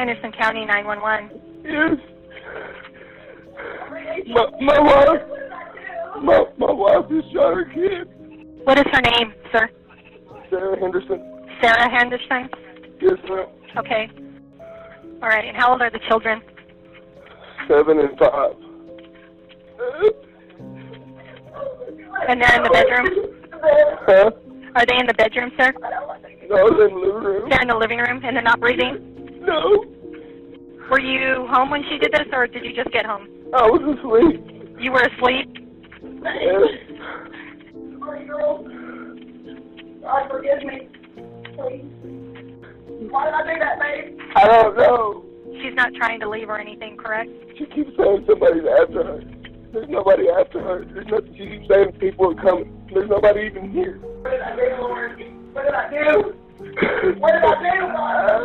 Henderson County 911. Yes. My, my wife, my, my wife just shot her kid, What is her name, sir? Sarah Henderson. Sarah Henderson? Yes, ma'am. Okay. All right, and how old are the children? Seven and five. And they're in the bedroom? Huh? Are they in the bedroom, sir? No, they're in the living room. They're in the living room and they're not breathing? No, Were you home when she did this or did you just get home? I was asleep. You were asleep? Yes. God forgive me. Please. Why did I do that, babe? I don't know. She's not trying to leave or anything, correct? She keeps saying somebody's after her. There's nobody after her. There's nothing. She keeps saying people are coming. There's nobody even here. What did I do, Lord? What did I do? What did I do, God?